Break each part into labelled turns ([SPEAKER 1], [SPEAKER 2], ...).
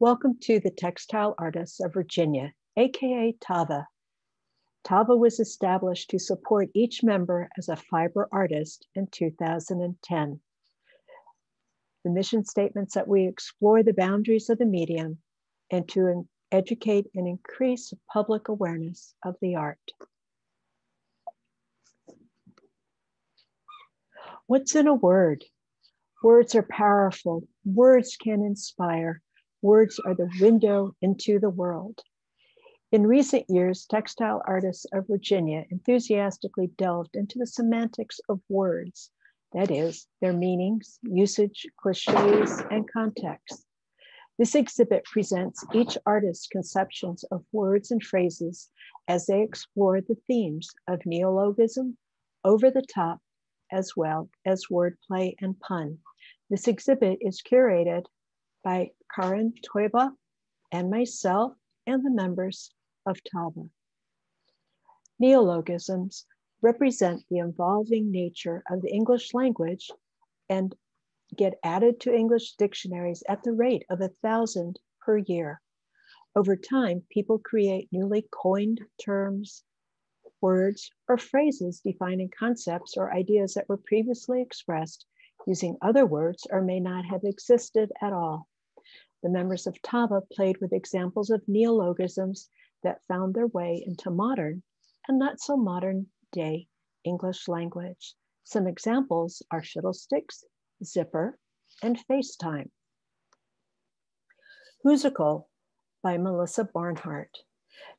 [SPEAKER 1] Welcome to the Textile Artists of Virginia, AKA TAVA. TAVA was established to support each member as a fiber artist in 2010. The mission statements that we explore the boundaries of the medium and to educate and increase public awareness of the art. What's in a word? Words are powerful. Words can inspire. Words are the window into the world. In recent years, textile artists of Virginia enthusiastically delved into the semantics of words, that is, their meanings, usage, cliches, and context. This exhibit presents each artist's conceptions of words and phrases as they explore the themes of neologism, over the top, as well as wordplay and pun. This exhibit is curated by Karin Tauber and myself and the members of TAVA. Neologisms represent the evolving nature of the English language and get added to English dictionaries at the rate of a thousand per year. Over time, people create newly coined terms, words, or phrases defining concepts or ideas that were previously expressed using other words or may not have existed at all. The members of TAVA played with examples of neologisms that found their way into modern and not so modern day English language. Some examples are fiddlesticks, zipper, and FaceTime. Whosical by Melissa Barnhart.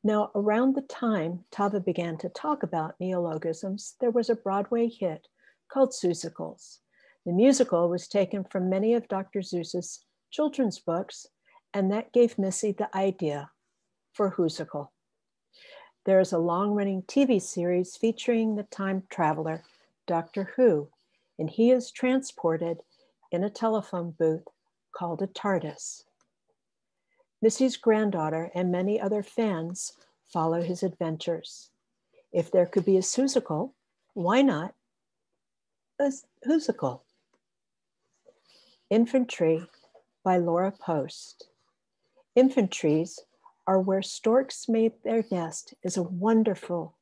[SPEAKER 1] Now, around the time Tava began to talk about neologisms, there was a Broadway hit called Seussical. The musical was taken from many of Dr. Seuss's children's books, and that gave Missy the idea for Whosical. There is a long running TV series featuring the time traveler, Doctor Who, and he is transported in a telephone booth called a TARDIS. Missy's granddaughter and many other fans follow his adventures. If there could be a Seussical, why not a Whosical? Infantry by Laura Post. Infantries are where storks made their nest is a wonderful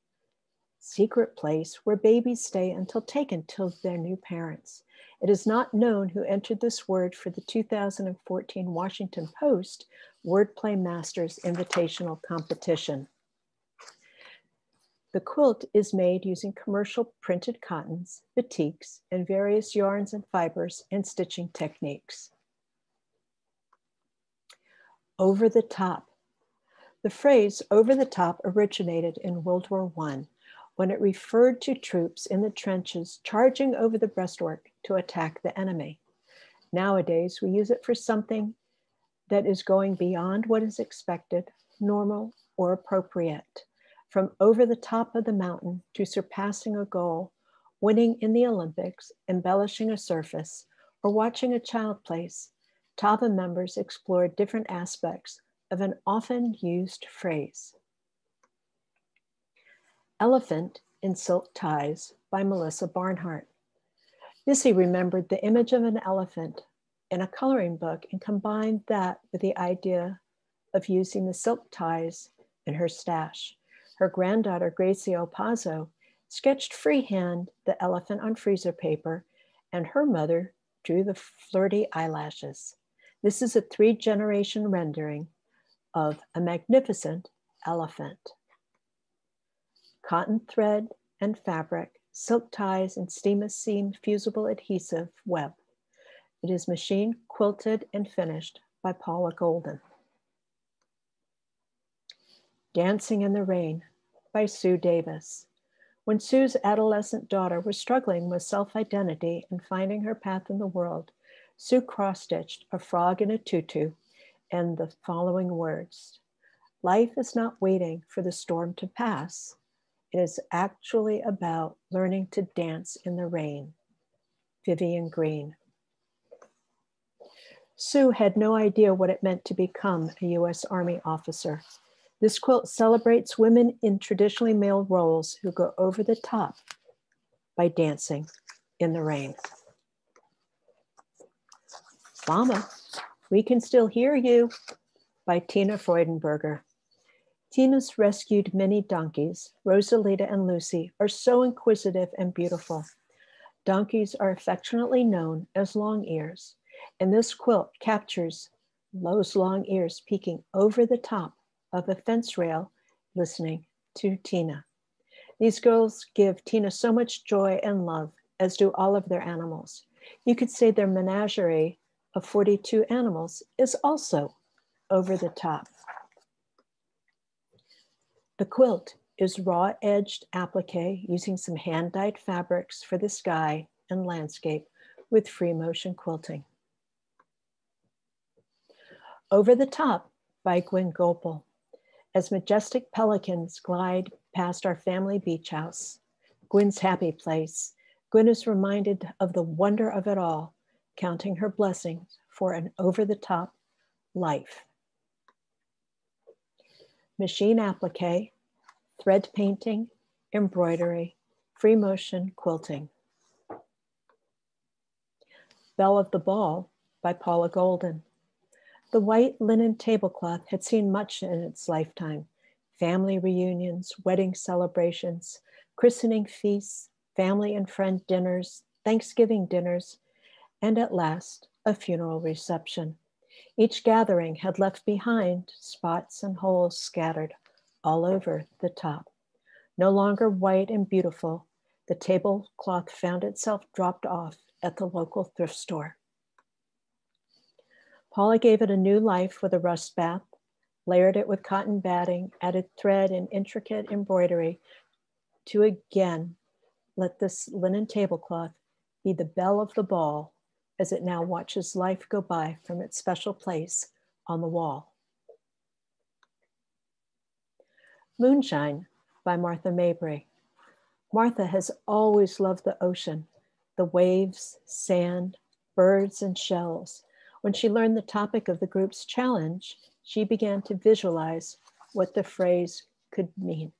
[SPEAKER 1] secret place where babies stay until taken to their new parents. It is not known who entered this word for the 2014 Washington Post Wordplay Masters Invitational Competition. The quilt is made using commercial printed cottons, batiks, and various yarns and fibers and stitching techniques. Over the top. The phrase over the top originated in World War I when it referred to troops in the trenches charging over the breastwork to attack the enemy. Nowadays, we use it for something that is going beyond what is expected, normal, or appropriate. From over the top of the mountain to surpassing a goal, winning in the Olympics, embellishing a surface, or watching a child place, TAVA members explored different aspects of an often used phrase. Elephant in Silk Ties by Melissa Barnhart. Missy remembered the image of an elephant in a coloring book and combined that with the idea of using the silk ties in her stash. Her granddaughter, Gracie Opazzo, sketched freehand the elephant on freezer paper, and her mother drew the flirty eyelashes. This is a three generation rendering of a magnificent elephant cotton thread and fabric, silk ties, and steam seam fusible adhesive web. It is machine quilted and finished by Paula Golden. Dancing in the Rain by Sue Davis. When Sue's adolescent daughter was struggling with self identity and finding her path in the world, Sue cross stitched a frog in a tutu and the following words Life is not waiting for the storm to pass It is actually about learning to dance in the rain. Vivian Green. Sue had no idea what it meant to become a US Army officer. This quilt celebrates women in traditionally male roles who go over the top by dancing in the rain. Mama, we can still hear you. by Tina Freudenberger. Tina's rescued many donkeys, Rosalita and Lucy, are so inquisitive and beautiful. Donkeys are affectionately known as long ears, and this quilt captures those long ears peeking over the top of a fence rail, listening to Tina. These girls give Tina so much joy and love, as do all of their animals. You could say their menagerie of 42 animals is also over the top. The quilt is raw edged applique using some hand dyed fabrics for the sky and landscape with free motion quilting. Over the Top by Gwen Gopal. As majestic pelicans glide past our family beach house, Gwyn's happy place, Gwyn is reminded of the wonder of it all, counting her blessings for an over the top life machine applique, thread painting, embroidery, free motion quilting. Bell of the Ball by Paula Golden. The white linen tablecloth had seen much in its lifetime family reunions, wedding celebrations, christening feasts, family and friend dinners, Thanksgiving dinners, and at last, a funeral reception. Each gathering had left behind spots and holes scattered all over the top. No longer white and beautiful, the tablecloth found itself dropped off at the local thrift store. Paula gave it a new life with a rust bath, layered it with cotton batting, added thread and intricate embroidery to again let this linen tablecloth be the belle of the ball as it now watches life go by from its special place on the wall. Moonshine by Martha Mabry. Martha has always loved the ocean, the waves, sand, birds, and shells. When she learned the topic of the group's challenge, she began to visualize what the phrase could mean.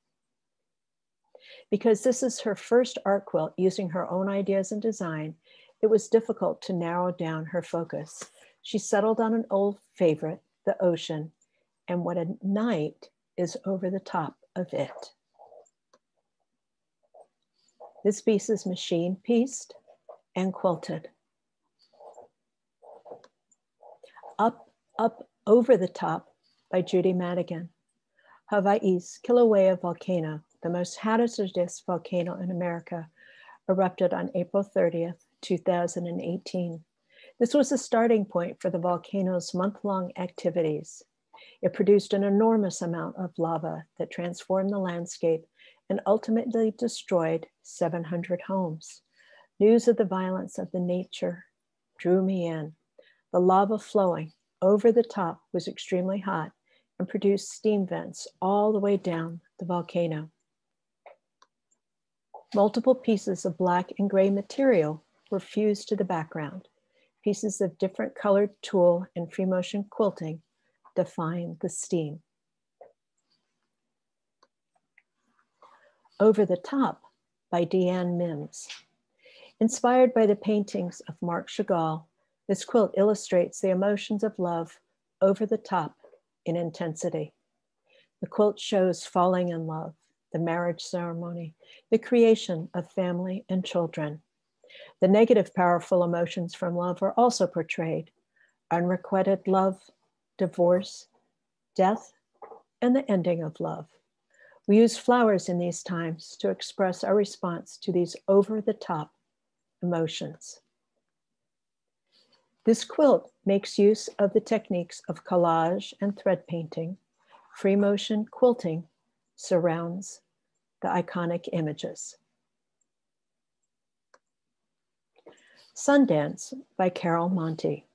[SPEAKER 1] Because this is her first art quilt using her own ideas and design, it was difficult to narrow down her focus. She settled on an old favorite, the ocean, and what a night is over the top of it. This piece is machine pieced and quilted. Up, Up, Over the Top by Judy Madigan. Hawaii's Kilauea volcano, the most hazardous volcano in America, erupted on April 30th, 2018. This was the starting point for the volcano's month long activities. It produced an enormous amount of lava that transformed the landscape and ultimately destroyed 700 homes. News of the violence of the nature drew me in. The lava flowing over the top was extremely hot and produced steam vents all the way down the volcano. Multiple pieces of black and gray material were fused to the background. Pieces of different colored tulle and free motion quilting define the steam. Over the Top by Deanne Mims. Inspired by the paintings of Marc Chagall, this quilt illustrates the emotions of love over the top in intensity. The quilt shows falling in love, the marriage ceremony, the creation of family and children. The negative, powerful emotions from love are also portrayed unrequited love, divorce, death, and the ending of love. We use flowers in these times to express our response to these over the top emotions. This quilt makes use of the techniques of collage and thread painting. Free motion quilting surrounds the iconic images. Sundance by Carol Monti.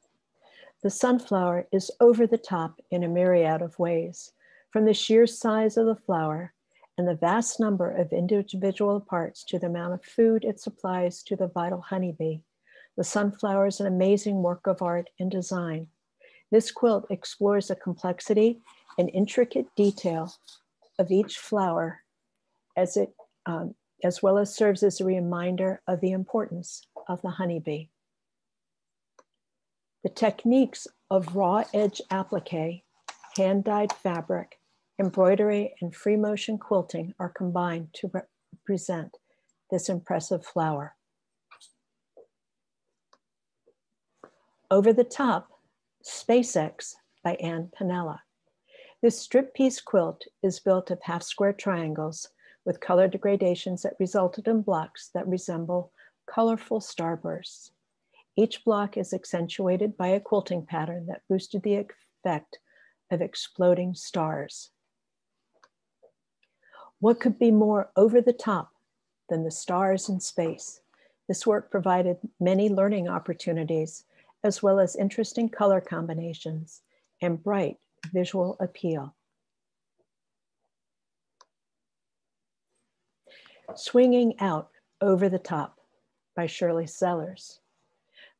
[SPEAKER 1] The sunflower is over the top in a myriad of ways, from the sheer size of the flower and the vast number of individual parts to the amount of food it supplies to the vital honeybee. The sunflower is an amazing work of art and design. This quilt explores the complexity and intricate detail of each flower as it um, as well as serves as a reminder of the importance of the honeybee. The techniques of raw edge applique, hand-dyed fabric, embroidery, and free motion quilting are combined to represent this impressive flower. Over the top, SpaceX by Ann Panella. This strip piece quilt is built of half square triangles with color degradations that resulted in blocks that resemble colorful starbursts. Each block is accentuated by a quilting pattern that boosted the effect of exploding stars. What could be more over the top than the stars in space? This work provided many learning opportunities, as well as interesting color combinations and bright visual appeal. Swinging Out Over the Top by Shirley Sellers.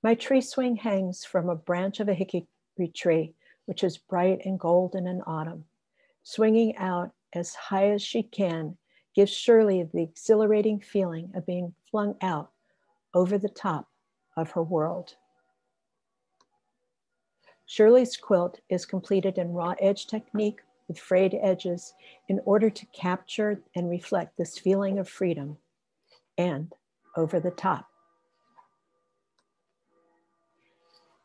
[SPEAKER 1] My tree swing hangs from a branch of a hickory tree, which is bright and golden in autumn. Swinging out as high as she can gives Shirley the exhilarating feeling of being flung out over the top of her world. Shirley's quilt is completed in raw edge technique with frayed edges in order to capture and reflect this feeling of freedom and over the top.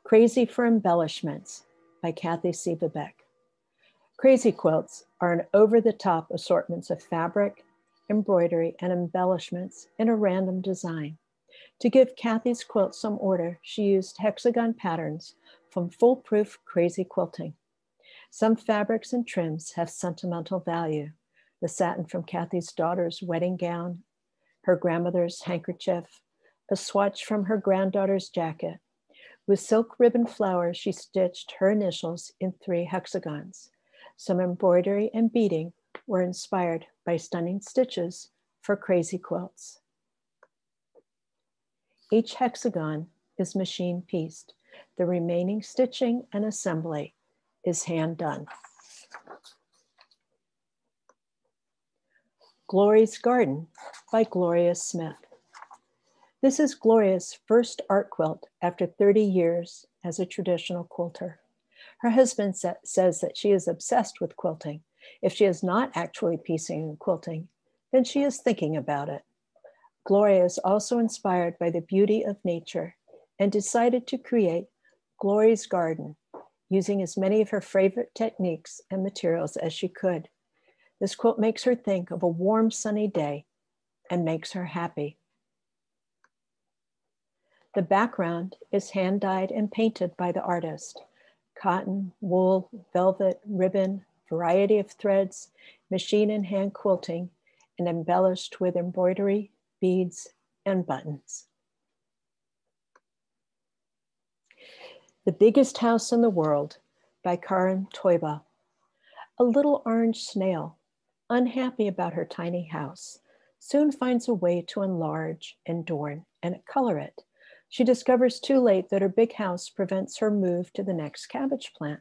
[SPEAKER 1] Crazy for Embellishments by Kathy C. Siebebeck. Crazy quilts are an over-the-top assortments of fabric, embroidery, and embellishments in a random design. To give Kathy's quilt some order, she used hexagon patterns from foolproof crazy quilting. Some fabrics and trims have sentimental value. The satin from Kathy's daughter's wedding gown, her grandmother's handkerchief, a swatch from her granddaughter's jacket, with silk ribbon flowers, she stitched her initials in three hexagons. Some embroidery and beading were inspired by stunning stitches for crazy quilts. Each hexagon is machine pieced. The remaining stitching and assembly is hand done. Glory's Garden by Gloria Smith. This is Gloria's first art quilt after 30 years as a traditional quilter. Her husband sa says that she is obsessed with quilting. If she is not actually piecing and quilting, then she is thinking about it. Gloria is also inspired by the beauty of nature and decided to create Glory's Garden using as many of her favorite techniques and materials as she could. This quilt makes her think of a warm, sunny day and makes her happy. The background is hand dyed and painted by the artist. Cotton, wool, velvet, ribbon, variety of threads, machine and hand quilting, and embellished with embroidery, beads, and buttons. The Biggest House in the World by Karin Tauber. A little orange snail, unhappy about her tiny house, soon finds a way to enlarge, and adorn, and color it she discovers too late that her big house prevents her move to the next cabbage plant.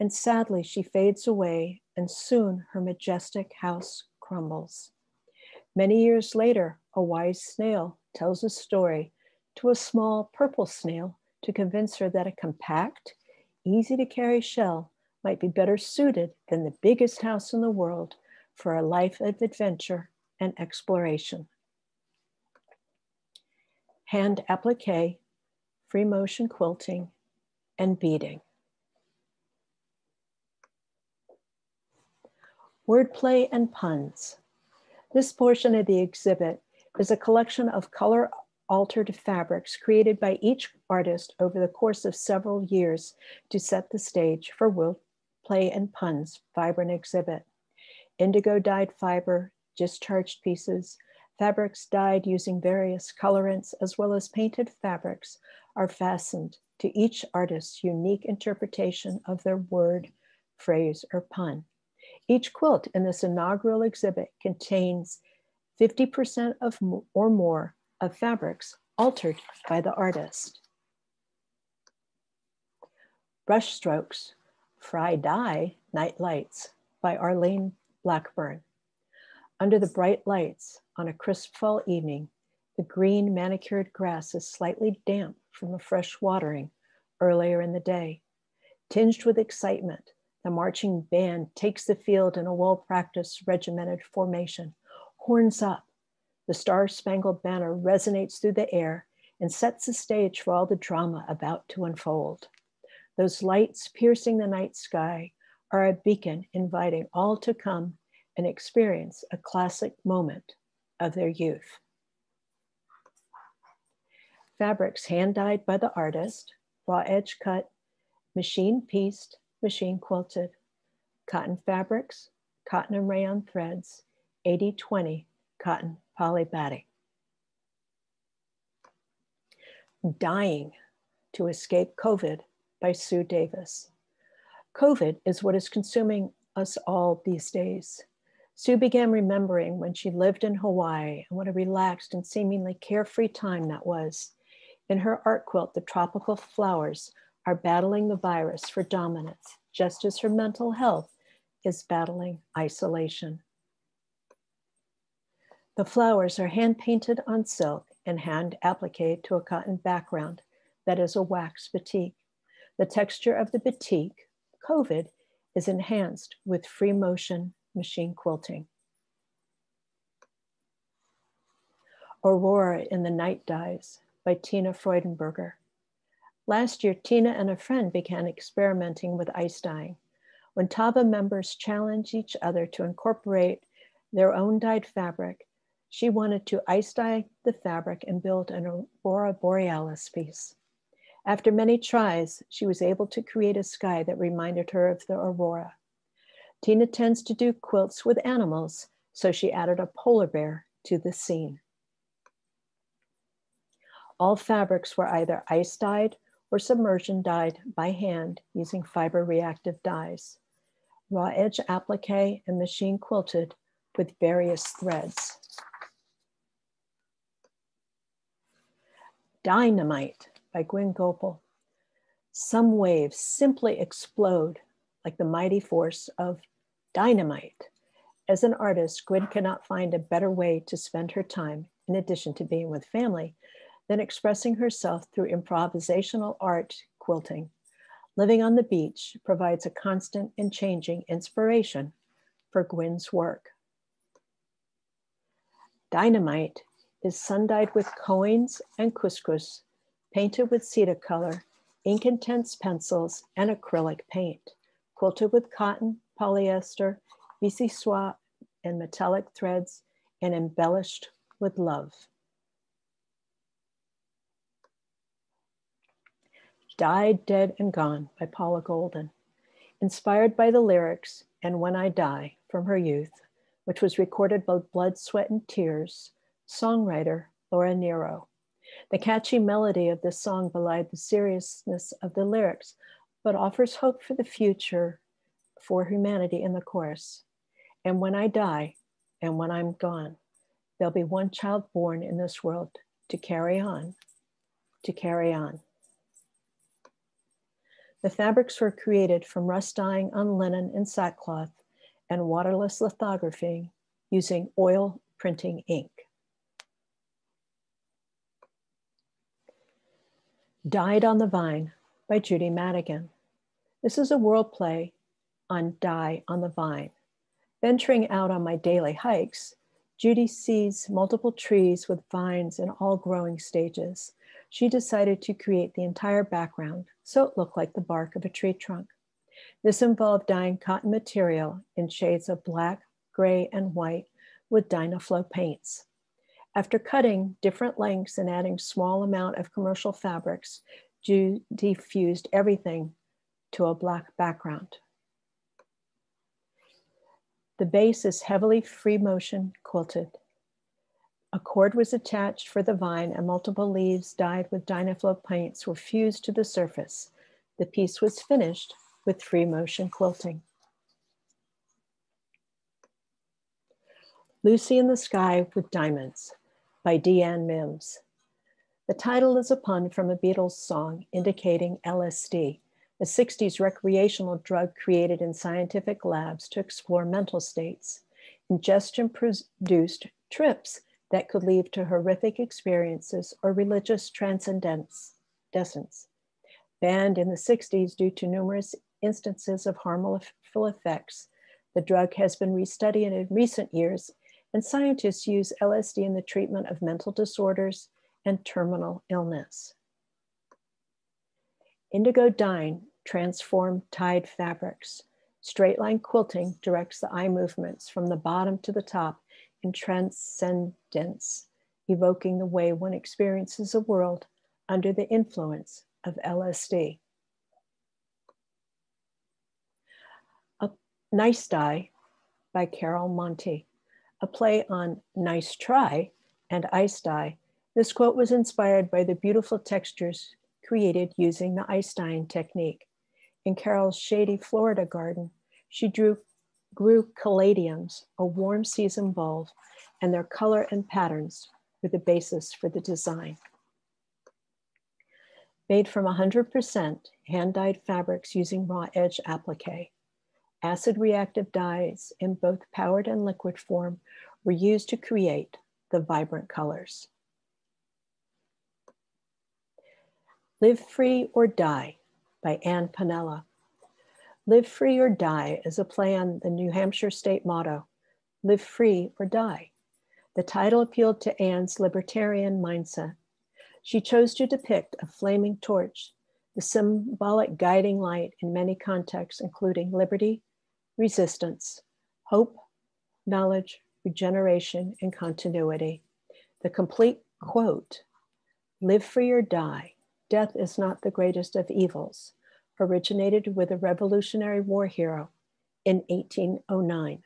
[SPEAKER 1] And sadly, she fades away, and soon her majestic house crumbles. Many years later, a wise snail tells a story to a small purple snail to convince her that a compact, easy to carry shell might be better suited than the biggest house in the world for a life of adventure and exploration hand applique, free motion quilting, and beading. Wordplay and puns. This portion of the exhibit is a collection of color altered fabrics created by each artist over the course of several years to set the stage for Wordplay and Puns vibrant exhibit. Indigo dyed fiber, discharged pieces, Fabrics dyed using various colorants as well as painted fabrics are fastened to each artist's unique interpretation of their word, phrase, or pun. Each quilt in this inaugural exhibit contains 50% of or more of fabrics altered by the artist. Brushstrokes, Fry Dye Night Lights by Arlene Blackburn. Under the bright lights on a crisp fall evening, the green manicured grass is slightly damp from a fresh watering earlier in the day. Tinged with excitement, The marching band takes the field in a well practiced regimented formation, horns up. The star spangled banner resonates through the air and sets the stage for all the drama about to unfold. Those lights piercing the night sky are a beacon inviting all to come and experience a classic moment of their youth. Fabrics hand dyed by the artist, raw edge cut, machine pieced, machine quilted. Cotton fabrics, cotton and rayon threads, 80-20 cotton poly batting. Dying to Escape COVID by Sue Davis. COVID is what is consuming us all these days. Sue began remembering when she lived in Hawaii and what a relaxed and seemingly carefree time that was. In her art quilt, the tropical flowers are battling the virus for dominance, just as her mental health is battling isolation. The flowers are hand painted on silk and hand appliqued to a cotton background that is a wax batik. The texture of the batik, COVID, is enhanced with free motion machine quilting. Aurora in the Night Dies by Tina Freudenberger. Last year, Tina and a friend began experimenting with ice dyeing. When Tava members challenged each other to incorporate their own dyed fabric, she wanted to ice dye the fabric and build an Aurora Borealis piece. After many tries, she was able to create a sky that reminded her of the aurora. Tina tends to do quilts with animals, so she added a polar bear to the scene. All fabrics were either ice dyed or submersion dyed by hand using fiber reactive dyes. Raw edge applique and machine quilted with various threads. Dynamite by Gwyn Gopal. Some waves simply explode like the mighty force of dynamite. As an artist, Gwyn cannot find a better way to spend her time, in addition to being with family, than expressing herself through improvisational art quilting. Living on the beach provides a constant and changing inspiration for Gwyn's work. Dynamite is sun-dyed with coins and couscous, painted with Setacolor, ink intense pencils, and acrylic paint, quilted with cotton, polyester, soie, and metallic threads, and embellished with love. Died, Dead, and Gone by Paula Golden. Inspired by the lyrics and When I Die from her youth, which was recorded by Blood, Sweat, and Tears, songwriter Laura Nyro. The catchy melody of this song belied the seriousness of the lyrics, but offers hope for the future for humanity in the chorus. And when I die, and when I'm gone, there'll be one child born in this world to carry on, to carry on. The fabrics were created from rust dyeing on linen and sackcloth and waterless lithography using oil printing ink. Dyed on the Vine by Judy Madigan. This is a world play on Die on the Vine. Venturing out on my daily hikes, Judy sees multiple trees with vines in all growing stages. She decided to create the entire background so it looked like the bark of a tree trunk. This involved dyeing cotton material in shades of black, gray, and white with Dye-Na-Flow paints. After cutting different lengths and adding small amount of commercial fabrics, Judy fused everything to a black background. The base is heavily free motion quilted. A cord was attached for the vine and multiple leaves dyed with Dye-Na-Flow paints were fused to the surface. The piece was finished with free motion quilting. Lucy in the Sky with Diamonds by Deanne Mims. The title is a pun from a Beatles song indicating LSD, a 60s recreational drug created in scientific labs to explore mental states. Ingestion produced trips that could lead to horrific experiences or religious transcendence. Banned in the 60s due to numerous instances of harmful effects, the drug has been restudied in recent years, and scientists use LSD in the treatment of mental disorders and terminal illness. Indigo dyeing transformed tied fabrics. Straight line quilting directs the eye movements from the bottom to the top in transcendence, evoking the way one experiences a world under the influence of LSD. A Nice Dye by Carol Monti, a play on nice try and ice dye. This quote was inspired by the beautiful textures created using the ice dyeing technique. In Carol's shady Florida garden, she drew, grew caladiums, a warm season bulb, and their color and patterns were the basis for the design. Made from 100% hand-dyed fabrics using raw edge applique, acid reactive dyes in both powdered and liquid form were used to create the vibrant colors. Live Free or Die by Ann Panella. Live Free or Die is a play on the New Hampshire state motto, Live Free or Die. The title appealed to Ann's libertarian mindset. She chose to depict a flaming torch, the symbolic guiding light in many contexts, including liberty, resistance, hope, knowledge, regeneration, and continuity. The complete quote Live free or die. Death is not the greatest of evils, originated with a Revolutionary War hero in 1809.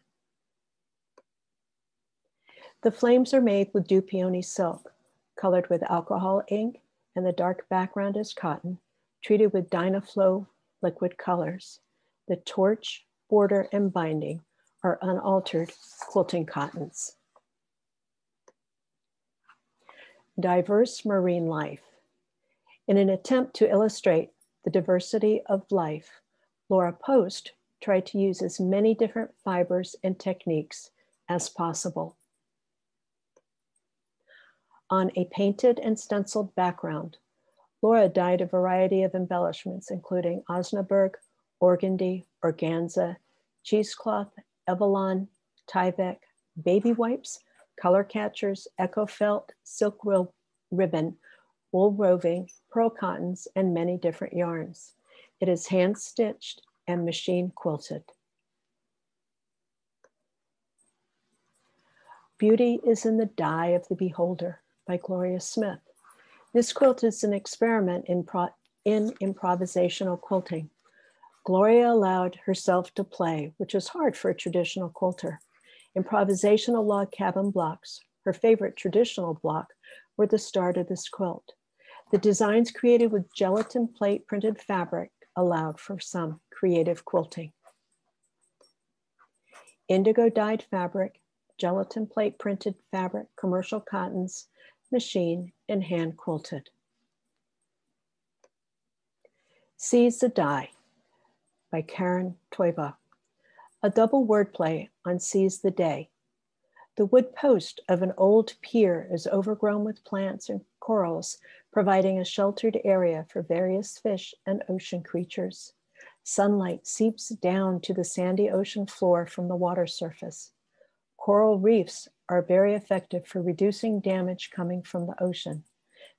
[SPEAKER 1] The flames are made with Dupioni silk, colored with alcohol ink, and the dark background is cotton, treated with Dye-Na-Flow liquid colors. The torch, border, and binding are unaltered quilting cottons. Diverse marine life. In an attempt to illustrate the diversity of life, Laura Post tried to use as many different fibers and techniques as possible on a painted and stenciled background. Laura dyed a variety of embellishments, including Osnaburg, organdy, organza, cheesecloth, Evolon, Tyvek, baby wipes, color catchers, echo felt, silk ribbon, wool roving, pearl cottons, and many different yarns. It is hand stitched and machine quilted. Beauty is in the dye of the beholder by Gloria Smith. This quilt is an experiment in, in improvisational quilting. Gloria allowed herself to play, which is hard for a traditional quilter. Improvisational log cabin blocks, her favorite traditional block, were the start of this quilt. The designs created with gelatin plate printed fabric allowed for some creative quilting. Indigo dyed fabric, gelatin plate printed fabric, commercial cottons, machine, and hand quilted. Seize the Die by Karin Tauber. A double wordplay on Seize the Day. The wood post of an old pier is overgrown with plants and corals, providing a sheltered area for various fish and ocean creatures. Sunlight seeps down to the sandy ocean floor from the water surface. Coral reefs are very effective for reducing damage coming from the ocean.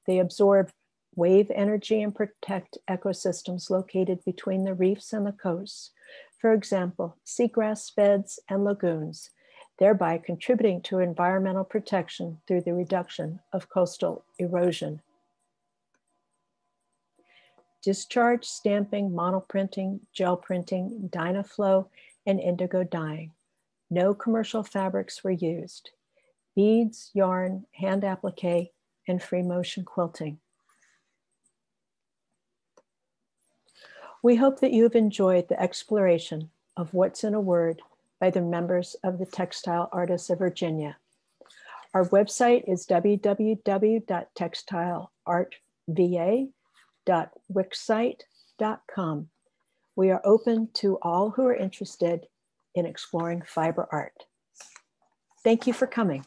[SPEAKER 1] They absorb wave energy and protect ecosystems located between the reefs and the coasts. For example, seagrass beds and lagoons, thereby contributing to environmental protection through the reduction of coastal erosion. Discharge stamping, monoprinting, gel printing, Dye-Na-Flow, and indigo dyeing. No commercial fabrics were used beads, yarn, hand applique, and free motion quilting. We hope that you have enjoyed the exploration of What's in a Word by the members of the Textile Artists of Virginia. Our website is www.textileartva.wixsite.com. We are open to all who are interested in exploring fiber art. Thank you for coming.